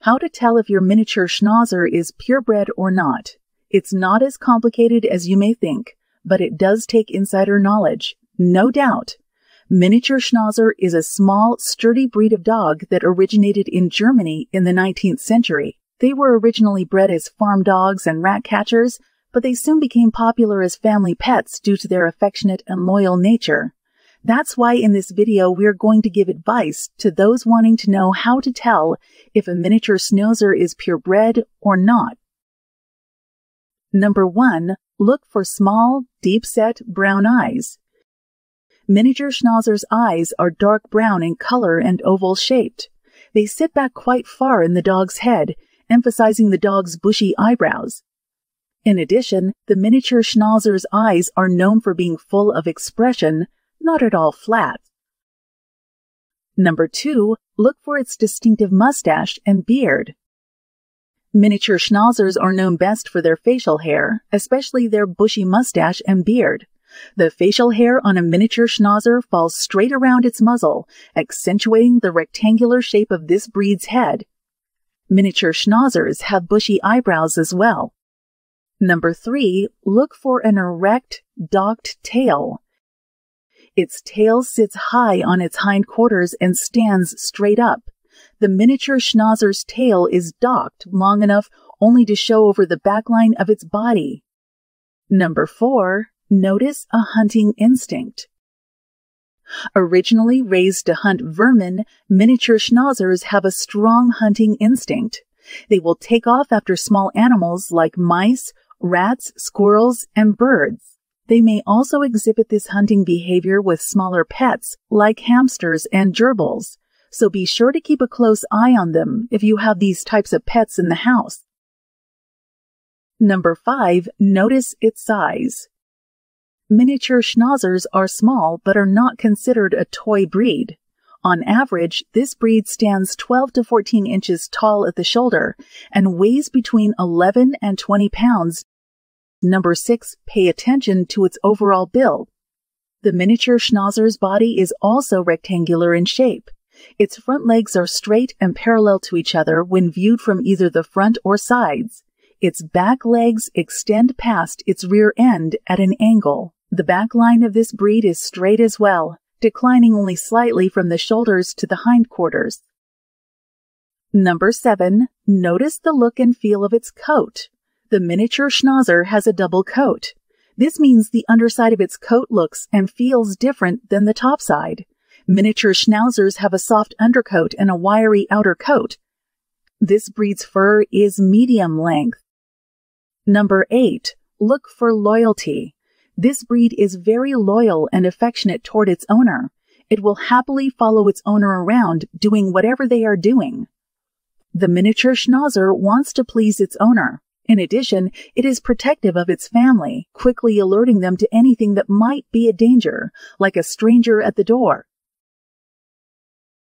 How to tell if your miniature schnauzer is purebred or not. It's not as complicated as you may think, but it does take insider knowledge. No doubt. Miniature Schnauzer is a small, sturdy breed of dog that originated in Germany in the 19th century. They were originally bred as farm dogs and rat catchers, but they soon became popular as family pets due to their affectionate and loyal nature. That's why in this video we're going to give advice to those wanting to know how to tell if a miniature schnauzer is purebred or not. Number 1. Look for small, deep-set brown eyes. Miniature schnauzer's eyes are dark brown in color and oval shaped. They sit back quite far in the dog's head, emphasizing the dog's bushy eyebrows. In addition, the miniature schnauzer's eyes are known for being full of expression, not at all flat. Number two, look for its distinctive mustache and beard. Miniature schnauzers are known best for their facial hair, especially their bushy mustache and beard. The facial hair on a miniature schnauzer falls straight around its muzzle, accentuating the rectangular shape of this breed's head. Miniature schnauzers have bushy eyebrows as well. Number three, look for an erect, docked tail. Its tail sits high on its hindquarters and stands straight up. The miniature schnauzer's tail is docked long enough only to show over the backline of its body. Number four, notice a hunting instinct. Originally raised to hunt vermin, miniature schnauzers have a strong hunting instinct. They will take off after small animals like mice, rats, squirrels, and birds. They may also exhibit this hunting behavior with smaller pets like hamsters and gerbils so be sure to keep a close eye on them if you have these types of pets in the house. Number 5. Notice its size. Miniature schnauzers are small but are not considered a toy breed. On average, this breed stands 12 to 14 inches tall at the shoulder and weighs between 11 and 20 pounds. Number 6. Pay attention to its overall build. The miniature schnauzer's body is also rectangular in shape. Its front legs are straight and parallel to each other when viewed from either the front or sides. Its back legs extend past its rear end at an angle. The back line of this breed is straight as well, declining only slightly from the shoulders to the hindquarters. Number 7. Notice the look and feel of its coat. The miniature schnauzer has a double coat. This means the underside of its coat looks and feels different than the top side. Miniature schnauzers have a soft undercoat and a wiry outer coat. This breed's fur is medium length. Number 8. Look for loyalty. This breed is very loyal and affectionate toward its owner. It will happily follow its owner around, doing whatever they are doing. The miniature schnauzer wants to please its owner. In addition, it is protective of its family, quickly alerting them to anything that might be a danger, like a stranger at the door.